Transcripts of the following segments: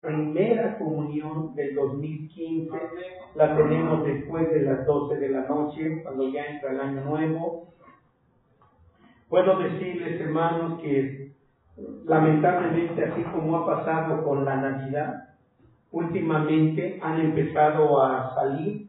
primera comunión del 2015 la tenemos después de las 12 de la noche, cuando ya entra el año nuevo. Puedo decirles, hermanos, que lamentablemente, así como ha pasado con la Navidad, últimamente han empezado a salir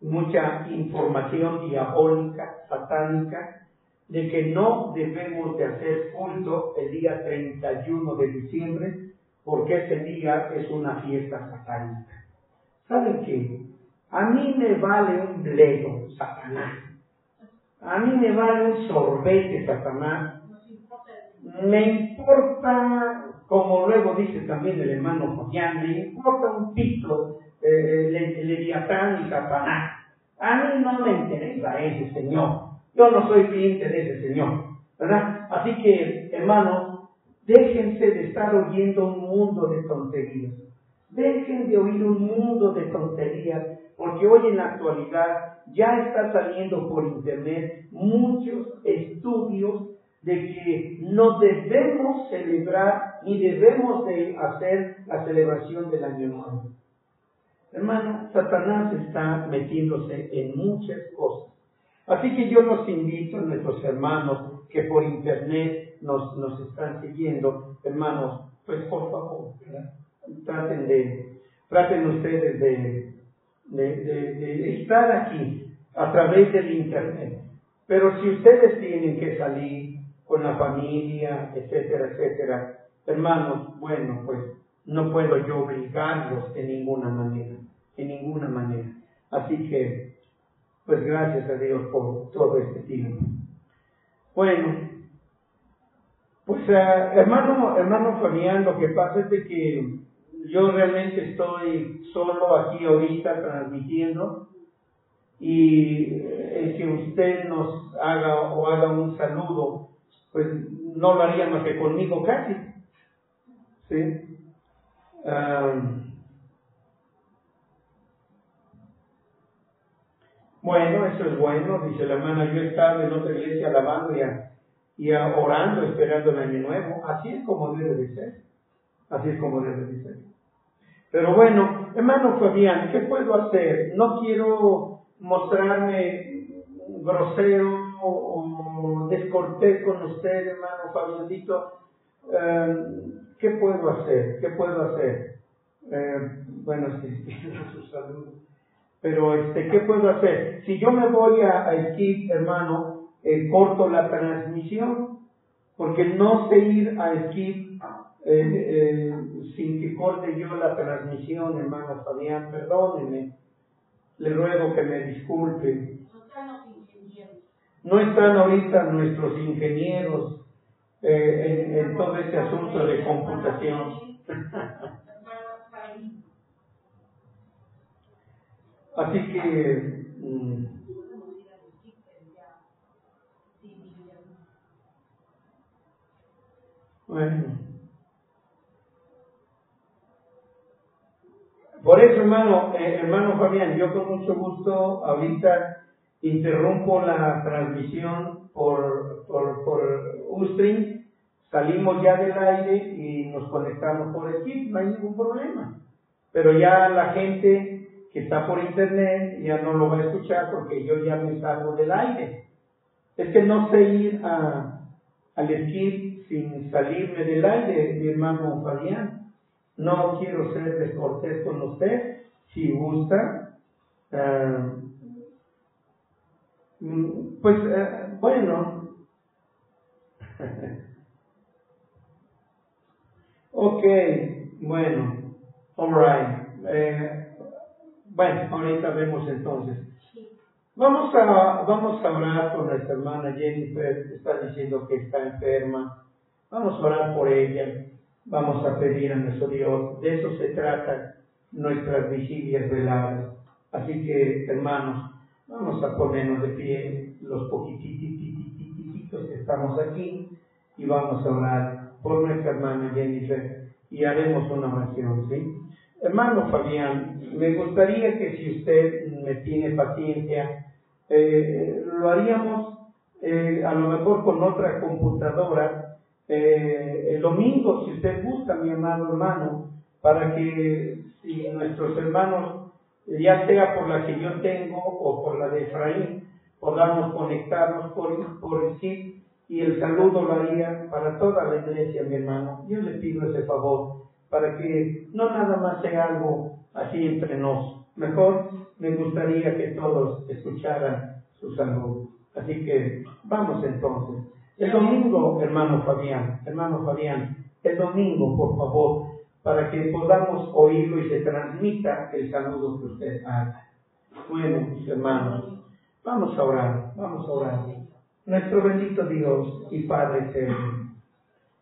mucha información diabólica, satánica, de que no debemos de hacer culto el día 31 de diciembre, porque ese día es una fiesta satánica. ¿Saben qué? A mí me vale un bledo, Satanás. A mí me vale un sorbete, Satanás. Me importa, como luego dice también el hermano Julián, me importa un pito eh, Leviatán y Satanás. A mí no me interesa ese Señor. Yo no soy cliente de ese Señor. ¿Verdad? Así que, hermanos, Déjense de estar oyendo un mundo de tonterías. Dejen de oír un mundo de tonterías, porque hoy en la actualidad ya está saliendo por internet muchos estudios de que no debemos celebrar ni debemos de hacer la celebración del Año Nuevo. Hermano, Satanás está metiéndose en muchas cosas. Así que yo los invito a nuestros hermanos que por internet nos, nos están siguiendo, hermanos, pues por favor, traten de, traten ustedes de, de, estar aquí a través del internet. Pero si ustedes tienen que salir con la familia, etcétera, etcétera, hermanos, bueno, pues no puedo yo obligarlos de ninguna manera, de ninguna manera. Así que, pues gracias a Dios por todo este tiempo. Bueno, pues eh, hermano, hermano Fabián, lo que pasa es de que yo realmente estoy solo aquí ahorita transmitiendo y eh, si usted nos haga o haga un saludo, pues no lo haría más que conmigo casi. ¿Sí? Bueno, eso es bueno, dice la hermana, yo estaba en otra iglesia alabando y y orando, esperando el año nuevo. Así es como debe de ser. Así es como debe de ser. Pero bueno, hermano Fabián, ¿qué puedo hacer? No quiero mostrarme grosero o descortés con usted, hermano Fabiancito. Eh, ¿Qué puedo hacer? ¿Qué puedo hacer? Eh, bueno, sí, su salud. Pero, este, ¿qué puedo hacer? Si yo me voy a, a esquí, hermano, eh, corto la transmisión, porque no sé ir a esquí eh, eh, sin que corte yo la transmisión, hermano Fabián, perdónenme, le ruego que me disculpe. No están ahorita nuestros ingenieros en, en todo este asunto de computación. Así que mm, Bueno. Por eso, hermano, eh, hermano Fabián, yo con mucho gusto ahorita interrumpo la transmisión por, por, por Ustream, salimos ya del aire y nos conectamos por Skype, no hay ningún problema. Pero ya la gente que está por internet ya no lo va a escuchar porque yo ya me salgo del aire. Es que no sé ir a, al Skype sin salirme del aire, mi hermano Fabián. No quiero ser descortés con usted. Si gusta, mm, pues eh, bueno. ok, bueno, alright. Eh, bueno, ahorita vemos entonces. Vamos a, vamos a hablar con nuestra hermana Jennifer, está diciendo que está enferma. Vamos a orar por ella, vamos a pedir a nuestro Dios. De eso se trata nuestras vigilias veladas. Así que, hermanos, vamos a ponernos de pie los poquititos que estamos aquí y vamos a orar por nuestra hermana Jennifer y haremos una oración, ¿sí? Hermano Fabián, me gustaría que si usted me tiene paciencia, eh, lo haríamos eh, a lo mejor con otra computadora eh, el domingo, si usted gusta, mi amado hermano, para que si nuestros hermanos, ya sea por la que yo tengo o por la de Efraín, podamos conectarnos por, por sí y el saludo lo haría para toda la iglesia, mi hermano. Yo le pido ese favor para que no nada más sea algo así entre nos. Mejor me gustaría que todos escucharan su salud. Así que vamos entonces. El domingo, hermano Fabián, hermano Fabián, el domingo, por favor, para que podamos oírlo y se transmita el saludo que usted haga. Bueno, mis hermanos, vamos a orar, vamos a orar. Nuestro bendito Dios y Padre eterno,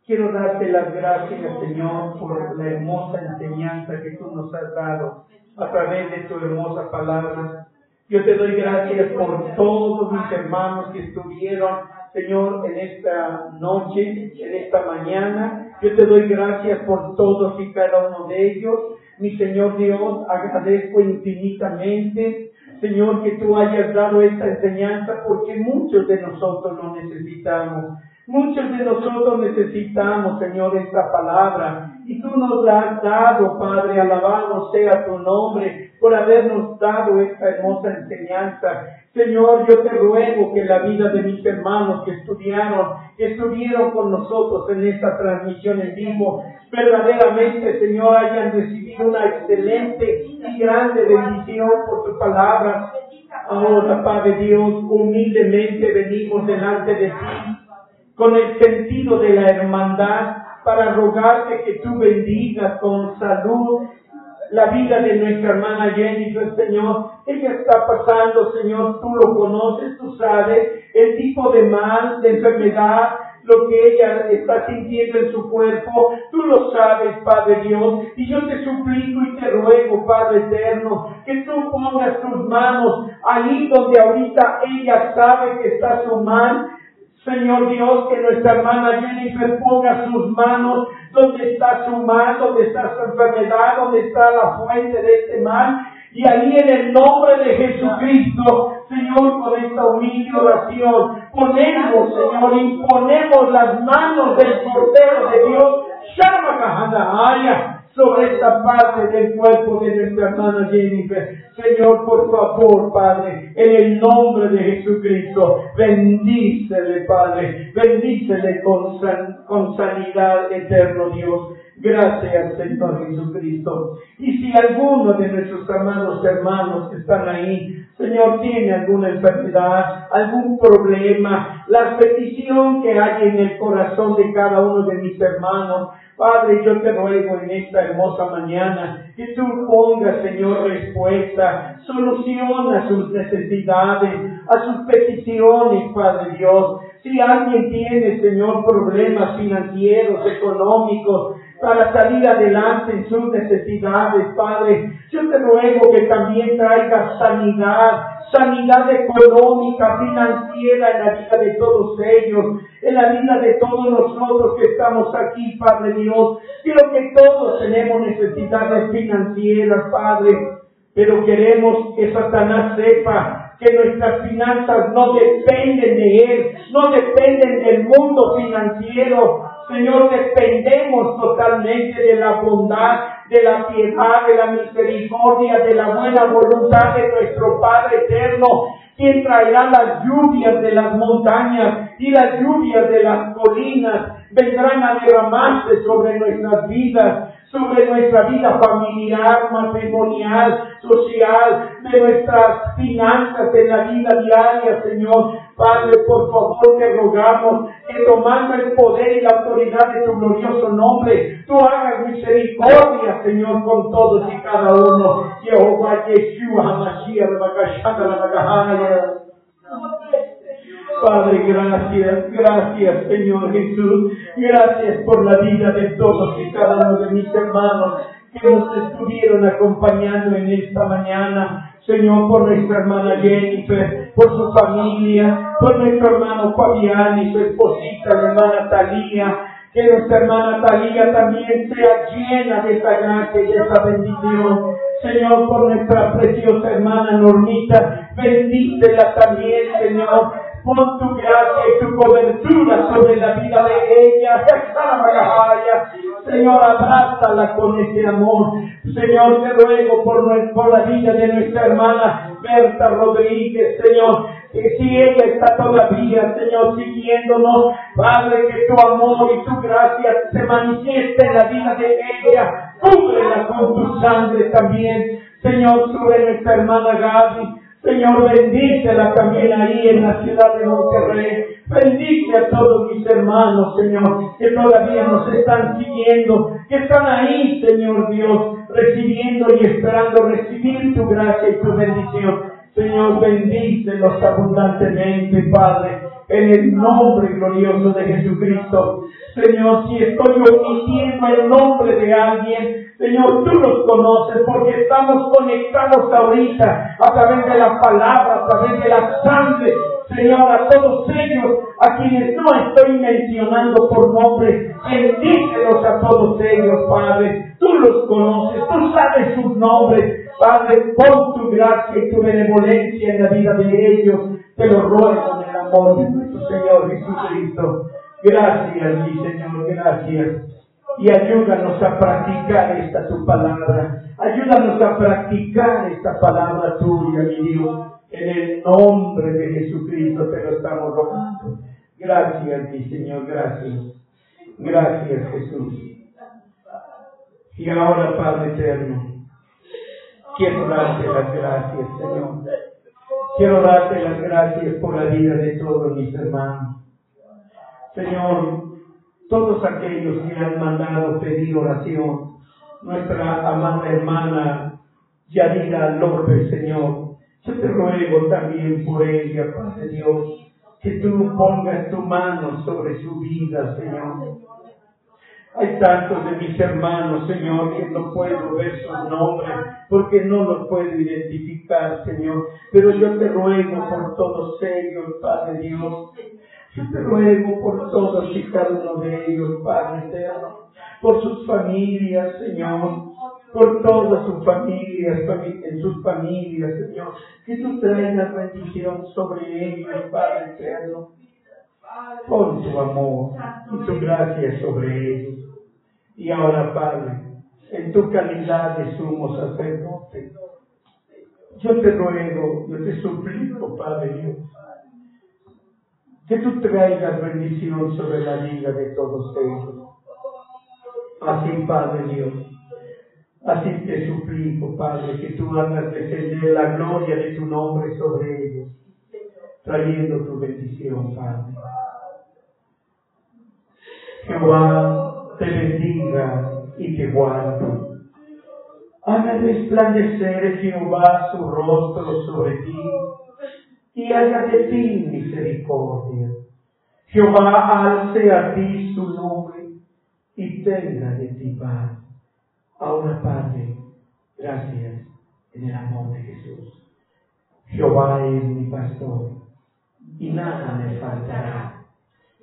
quiero darte las gracias, Señor, por la hermosa enseñanza que tú nos has dado a través de tu hermosa palabra. Yo te doy gracias por todos mis hermanos que estuvieron, Señor, en esta noche, en esta mañana. Yo te doy gracias por todos y cada uno de ellos. Mi Señor Dios, agradezco infinitamente Señor, que tú hayas dado esta enseñanza porque muchos de nosotros lo necesitamos. Muchos de nosotros necesitamos, Señor, esta palabra. Y tú nos la has dado, Padre, alabado sea tu nombre por habernos dado esta hermosa enseñanza. Señor, yo te ruego que la vida de mis hermanos que estudiaron, que estuvieron con nosotros en esta transmisión en vivo, verdaderamente, Señor, hayan recibido una excelente y grande bendición por tu palabra. Ahora, Padre Dios, humildemente venimos delante de ti con el sentido de la hermandad para rogarte que tú bendigas con salud la vida de nuestra hermana Jennifer, Señor. Ella está pasando, Señor, tú lo conoces, tú sabes el tipo de mal, de enfermedad, lo que ella está sintiendo en su cuerpo. Tú lo sabes, Padre Dios. Y yo te suplico y te ruego, Padre eterno, que tú pongas tus manos ahí donde ahorita ella sabe que está su mal. Señor Dios, que nuestra hermana Jennifer ponga sus manos donde está su mal, donde está su enfermedad, donde está la fuente de este mal. Y ahí en el nombre de Jesucristo, Señor, con esta humilde oración, ponemos, Señor, imponemos las manos del portero de Dios, sobre esta parte del cuerpo de nuestra hermana Jennifer. Señor, por favor, Padre, en el nombre de Jesucristo, bendícele, Padre, bendícele con, con sanidad eterno, Dios. Gracias, Señor Jesucristo. Y si alguno de nuestros amados hermanos que están ahí, Señor, tiene alguna enfermedad, algún problema, la petición que hay en el corazón de cada uno de mis hermanos, Padre, yo te ruego en esta hermosa mañana que tú pongas, Señor, respuesta, soluciona sus necesidades, a sus peticiones, Padre Dios. Si alguien tiene, Señor, problemas financieros, económicos, para salir adelante en sus necesidades, Padre. Yo te ruego que también traiga sanidad, sanidad económica, financiera en la vida de todos ellos, en la vida de todos nosotros que estamos aquí, Padre Dios. Quiero que todos tenemos necesidades financieras, Padre, pero queremos que Satanás sepa que nuestras finanzas no dependen de Él, no dependen del mundo financiero, Señor, dependemos totalmente de la bondad, de la piedad, de la misericordia, de la buena voluntad de nuestro Padre eterno, quien traerá las lluvias de las montañas y las lluvias de las colinas, vendrán a derramarse sobre nuestras vidas sobre nuestra vida familiar, matrimonial, social, de nuestras finanzas en la vida diaria, Señor. Padre, por favor te rogamos que tomando el poder y la autoridad de tu glorioso nombre, tú hagas misericordia, Señor, con todos y cada uno. Jehová Yeshua, Hamashiach, Padre, gracias, gracias Señor Jesús, gracias por la vida de todos y cada uno de mis hermanos que nos estuvieron acompañando en esta mañana. Señor, por nuestra hermana Jennifer, por su familia, por nuestro hermano Fabián y su esposita, la hermana Talía, que nuestra hermana Talía también sea llena de esta gracia y de esta bendición. Señor, por nuestra preciosa hermana Normita, bendícela también, Señor, Pon tu gracia y tu cobertura sobre la vida de ella. Señor, abrázala con ese amor. Señor, te ruego por, la vida de nuestra hermana Berta Rodríguez, Señor que si ella está todavía, Señor, siguiéndonos, Padre, que tu amor y tu gracia se manifieste en la vida de ella, cúbrela con tu sangre también, Señor, sobre nuestra hermana Gaby, Señor, bendícela también ahí en la ciudad de Monterrey. Bendice a todos mis hermanos, Señor, que todavía nos están siguiendo, que están ahí, Señor Dios, recibiendo y esperando recibir tu gracia y tu bendición. Señor, bendícelos abundantemente, Padre, en el nombre glorioso de Jesucristo. Señor, si estoy omitiendo el nombre de alguien, Señor, tú los conoces porque estamos conectados ahorita a través de la palabra, a través de la sangre. Señor, a todos ellos, a quienes no estoy mencionando por nombre, bendícelos a todos ellos, Padre. Tú los conoces, tú sabes sus nombres. Padre, pon tu gracia y tu benevolencia en la vida de ellos. Te lo ruego en el amor de nuestro Señor Jesucristo. Gracias, mi Señor, gracias. Y ayúdanos a practicar esta tu palabra. Ayúdanos a practicar esta palabra tuya, mi Dios. En el nombre de Jesucristo te lo estamos rogando. Gracias, mi Señor, gracias. Gracias, Jesús. Y ahora, Padre eterno, Quiero darte las gracias, Señor. Quiero darte las gracias por la vida de todos mis hermanos. Señor, todos aquellos que han mandado pedir oración, nuestra amada hermana Yadira López, Señor, yo te ruego también por ella, Padre Dios, que tú pongas tu mano sobre su vida, Señor. Hay tantos de mis hermanos, Señor, que no puedo ver sus nombres porque no los puedo identificar, Señor. Pero yo te ruego por todos ellos, Padre Dios. Yo te ruego por todos y cada uno de ellos, Padre eterno. Por sus familias, Señor. Por todas sus familias, en sus familias, Señor. Que tú traigas bendición sobre ellos, Padre eterno. Pon tu amor y tu gracia sobre ellos. Y ahora, Padre, en tu calidad de sumo sacerdote, yo te ruego, yo te suplico, Padre Dios, que tú traigas bendición sobre la vida de todos ellos. Así, Padre Dios, así te suplico, Padre, que tú hagas descender la gloria de tu nombre sobre ellos, trayendo tu bendición, Padre. Jehová te bendiga y te guarde. Haga resplandecer Jehová su rostro sobre ti y haga de ti misericordia. Jehová alce a ti su nombre y tenga de ti paz. Ahora, Padre, gracias en el amor de Jesús. Jehová es mi pastor y nada me faltará.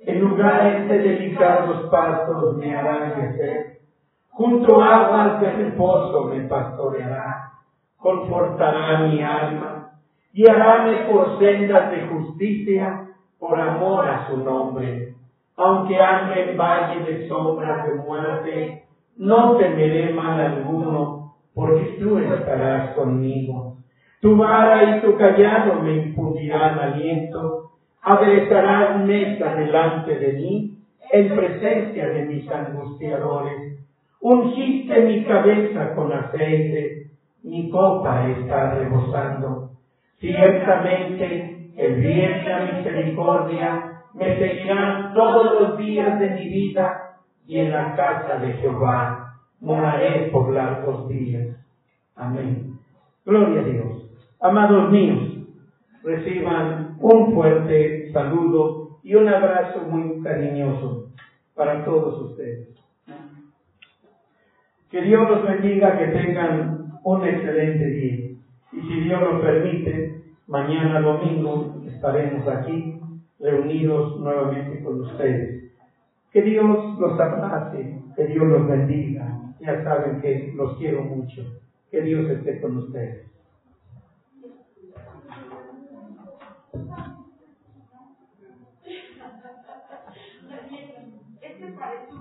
En lugares de delicados pastos me hará crecer. Junto a aguas de reposo me pastoreará. Confortará mi alma. Y haráme por sendas de justicia por amor a su nombre. Aunque ande en valle de sombras de muerte, no temeré mal alguno, porque tú estarás conmigo. Tu vara y tu callado me infundirán aliento aderezarás mesa delante de mí en presencia de mis angustiadores. Ungiste mi cabeza con aceite, mi copa está rebosando. Ciertamente el bien y la misericordia me seguirán todos los días de mi vida y en la casa de Jehová moraré por largos días. Amén. Gloria a Dios. Amados míos, reciban un fuerte saludo y un abrazo muy cariñoso para todos ustedes. Que Dios los bendiga, que tengan un excelente día. Y si Dios nos permite, mañana domingo estaremos aquí reunidos nuevamente con ustedes. Que Dios los abrace, que Dios los bendiga. Ya saben que los quiero mucho. Que Dios esté con ustedes. Este parece